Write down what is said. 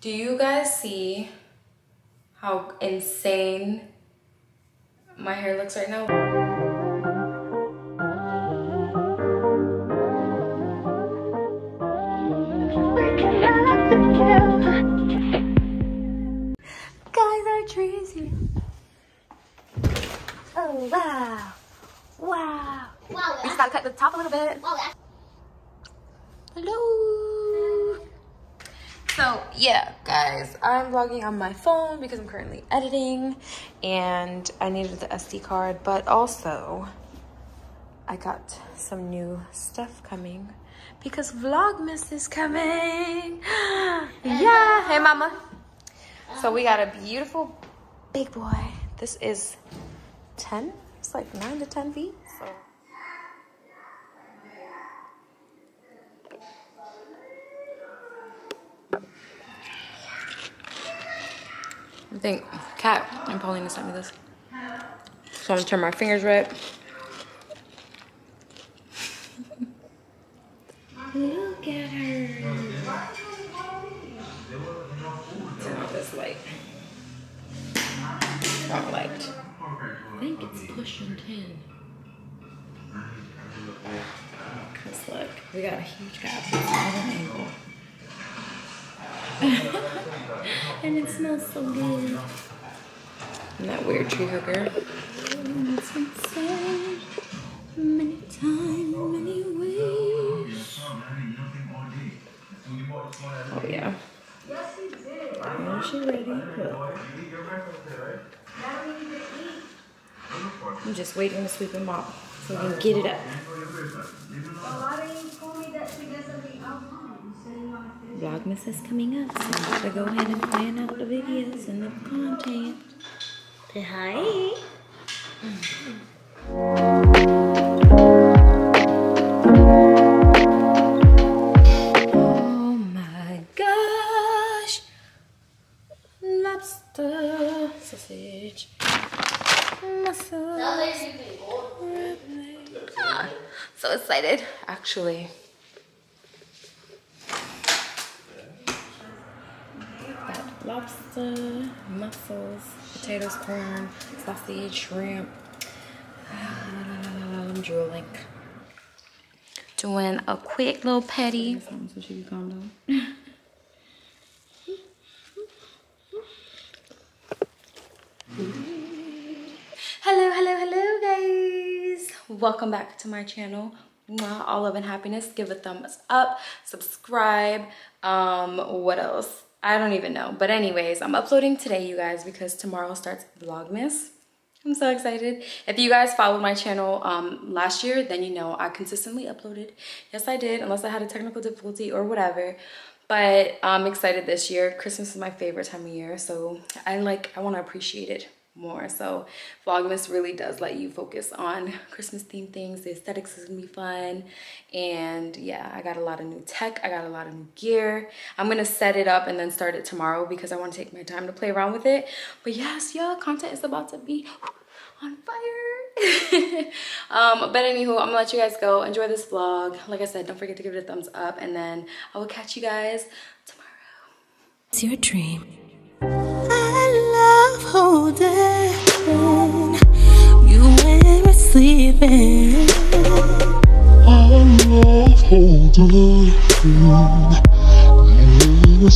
Do you guys see how insane my hair looks right now? Guys, our tree is. Oh, wow. Wow. Wow, We just gotta cut the top a little bit. wow, Hello. So yeah, guys, I'm vlogging on my phone because I'm currently editing and I needed the SD card, but also I got some new stuff coming because Vlogmas is coming. yeah. Hey mama. So we got a beautiful big boy. This is 10, it's like 9 to 10 feet. So I think Kat and Paulina sent me this. So I'm gonna turn my fingers red. Look at her. Turn off this light. Not light. I think it's pushing 10. Cause look, we got a huge gap. and it smells so good. And that weird tree hugger. It's insane. Many times, many ways. Oh yeah. Now she ready. I'm just waiting to sweep and mop so we can get it up. Vlogmas is coming up, so I'm to go ahead and plan out the videos and the content. Say hi. Oh my gosh. Lobster, sausage, mussels. Ah, So excited, actually. Lobster, mussels, potatoes, corn, sausage, shrimp. I'm drooling. Doing a quick little petty. So she can calm down. Hello, hello, hello, guys. Welcome back to my channel. All love and happiness. Give a thumbs up, subscribe. Um, what else? I don't even know. But anyways, I'm uploading today, you guys, because tomorrow starts Vlogmas. I'm so excited. If you guys followed my channel um, last year, then you know I consistently uploaded. Yes, I did, unless I had a technical difficulty or whatever. But I'm excited this year. Christmas is my favorite time of year, so I like, I want to appreciate it more. So Vlogmas really does let you focus on Christmas themed things. The aesthetics is gonna be fun. And yeah, I got a lot of new tech. I got a lot of new gear. I'm gonna set it up and then start it tomorrow because I wanna take my time to play around with it. But yes, yeah, content is about to be on fire. um, but anywho, I'm gonna let you guys go. Enjoy this vlog. Like I said, don't forget to give it a thumbs up and then I will catch you guys tomorrow. It's your dream. Sleeping. I love holding you.